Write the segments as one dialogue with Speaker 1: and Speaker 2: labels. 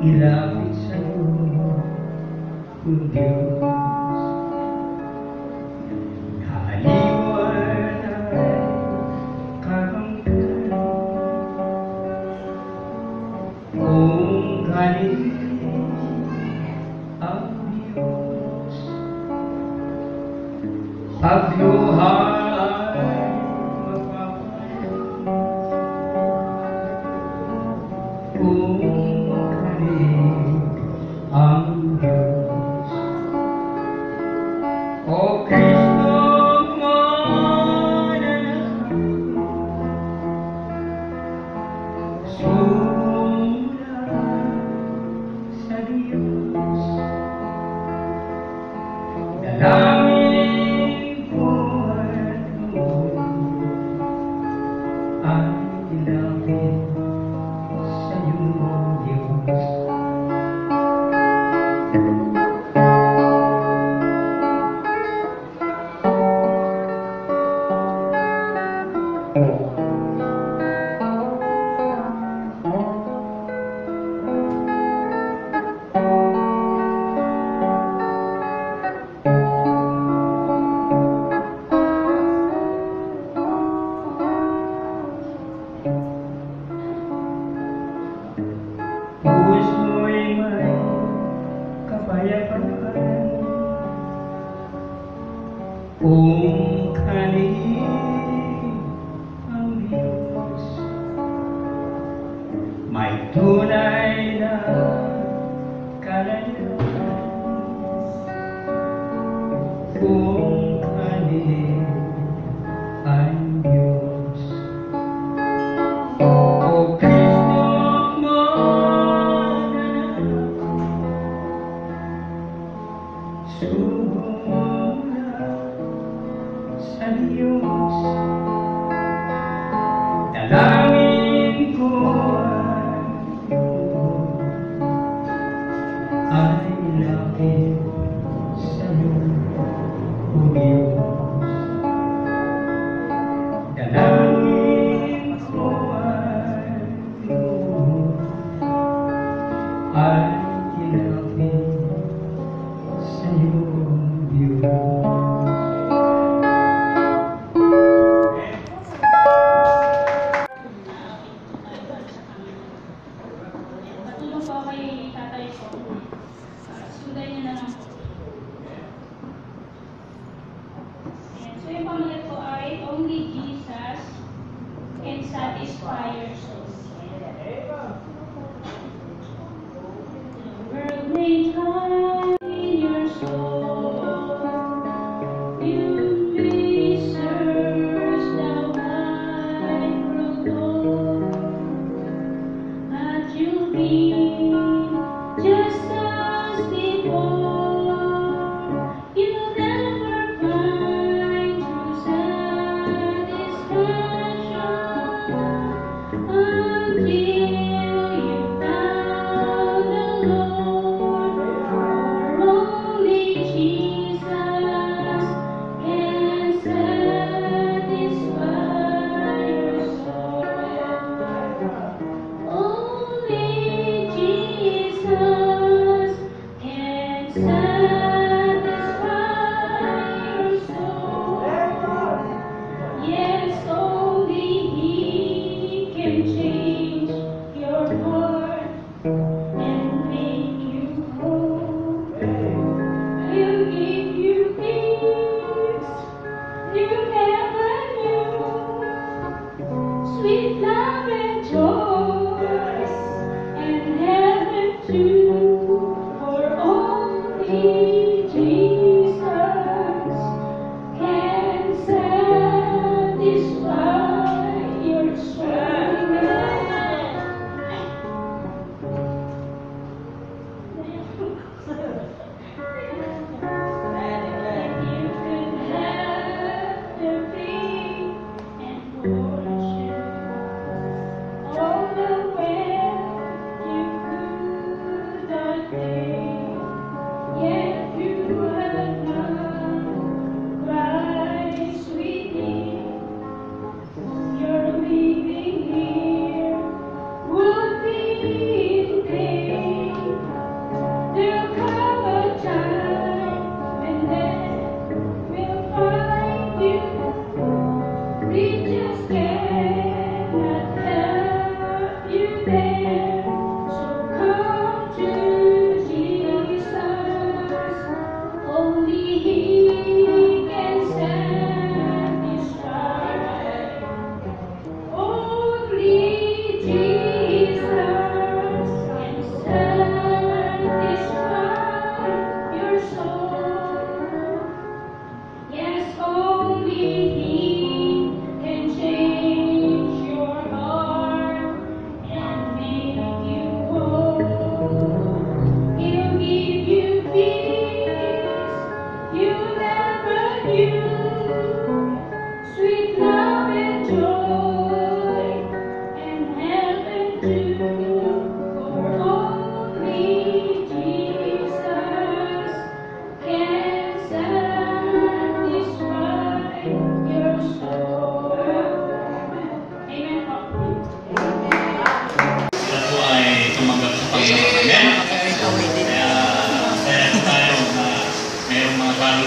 Speaker 1: ilapit sa iyo kung Diyos. Kaaliwan ay kakamtan kung galit tunay na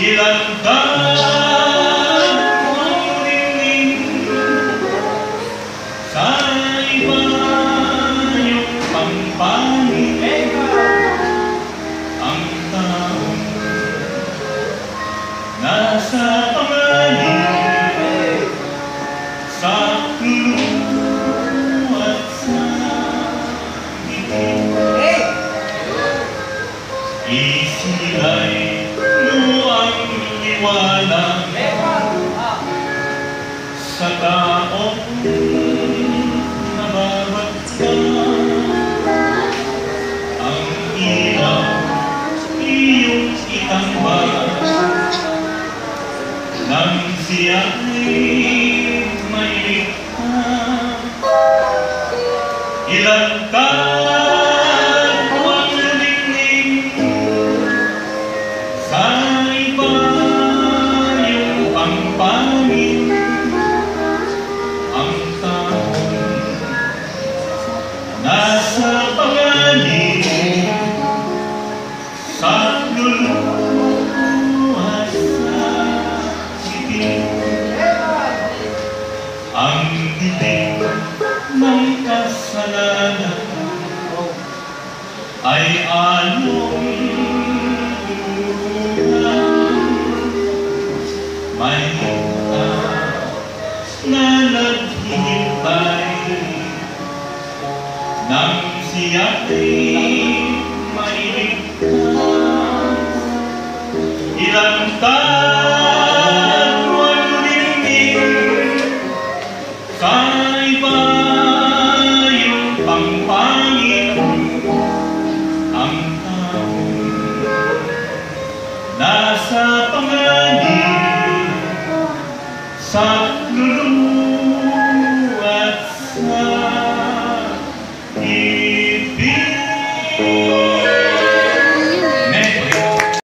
Speaker 2: silang pagkuliling sa iba yung pampanig ang taong nasa Ilang taon nang siya'y mailigtas. Ilang tan, walang dinding, kaiba yung pangpangit ang. Nasa panganib sa